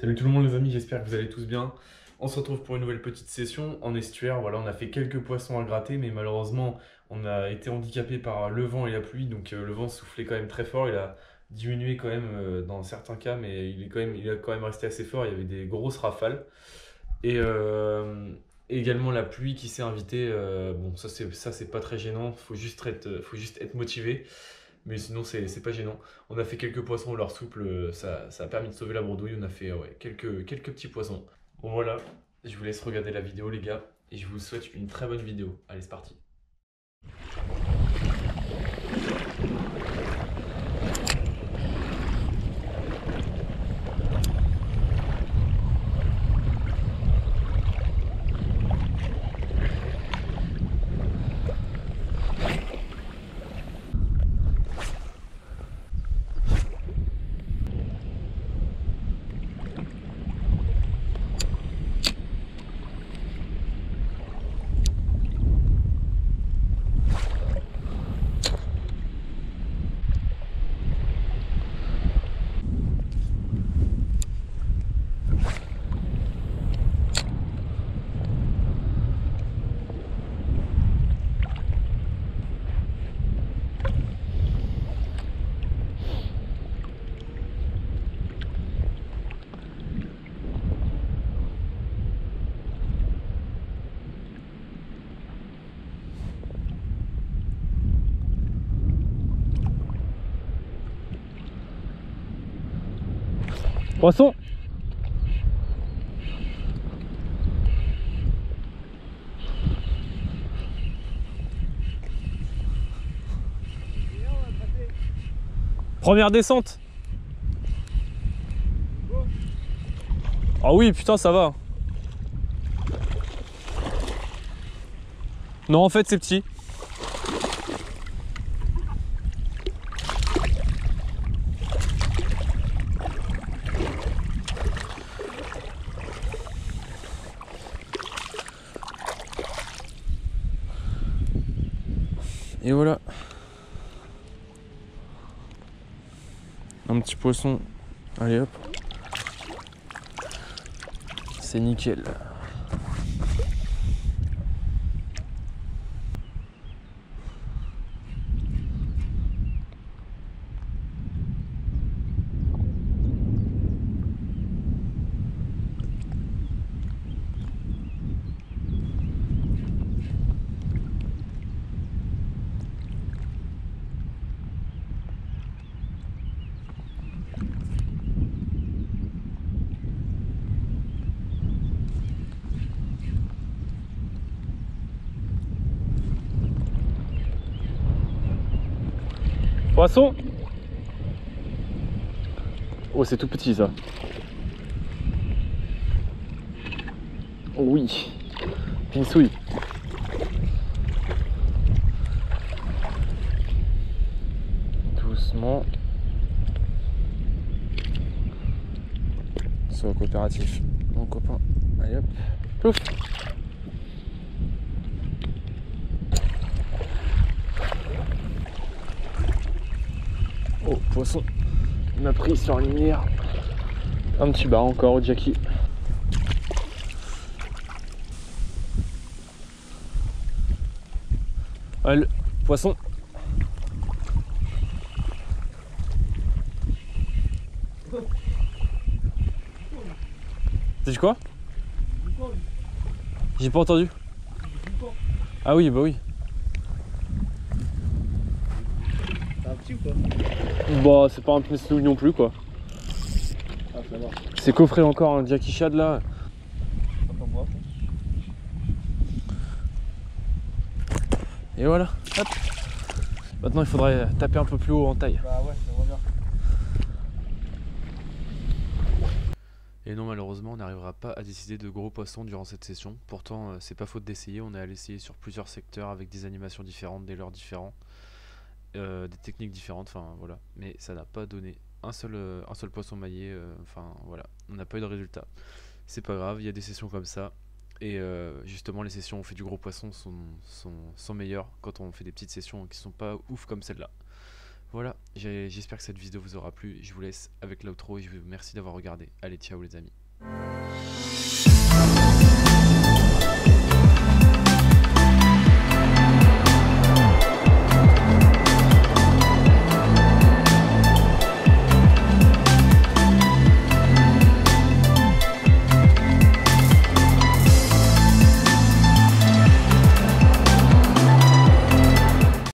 Salut tout le monde les amis, j'espère que vous allez tous bien. On se retrouve pour une nouvelle petite session en estuaire. Voilà, on a fait quelques poissons à gratter, mais malheureusement, on a été handicapé par le vent et la pluie. Donc euh, le vent soufflait quand même très fort. Il a diminué quand même euh, dans certains cas, mais il, est quand même, il a quand même resté assez fort. Il y avait des grosses rafales. Et euh, également la pluie qui s'est invitée. bon, ça c'est ça c'est pas très gênant. Faut juste être, faut juste être motivé. Mais sinon, c'est pas gênant. On a fait quelques poissons leur souple, euh, ça, a permis de sauver la bredouille. On a fait ouais, quelques, quelques petits poissons. Bon voilà, je vous laisse regarder la vidéo les gars. Et je vous souhaite une très bonne vidéo. Allez, c'est parti. Poisson. Première descente. Ah oui putain ça va. Non en fait c'est petit Et voilà. Un petit poisson. Allez hop. C'est nickel. Poisson Oh, c'est tout petit ça. Oui. Pinsouille. Doucement. Soit coopératif. Mon copain. Allez hop. Plouf. poisson. Il m'a pris sur la lumière. Un petit bar encore au Jackie. Allez, poisson. C'est quoi? J'ai pas entendu. Ah oui, bah oui. Bah, c'est pas un pince non plus, quoi. Ah, c'est coffré encore un Jackie Chad là. Et voilà, hop. Maintenant, il faudrait taper un peu plus haut en taille. Bah ouais, Et non, malheureusement, on n'arrivera pas à décider de gros poissons durant cette session. Pourtant, euh, c'est pas faute d'essayer. On est allé essayer sur plusieurs secteurs avec des animations différentes, des leurs différents. Euh, des techniques différentes, enfin voilà. Mais ça n'a pas donné un seul, euh, un seul poisson maillé, euh, enfin voilà, on n'a pas eu de résultat. C'est pas grave, il y a des sessions comme ça. Et justement, les sessions où on fait du gros poisson sont, sont, sont, meilleures quand on fait des petites sessions qui sont pas ouf comme celle-là. Voilà, j'espère que cette vidéo vous aura plu. Je vous laisse avec l'outro et je vous remercie d'avoir regardé. Allez, ciao les amis.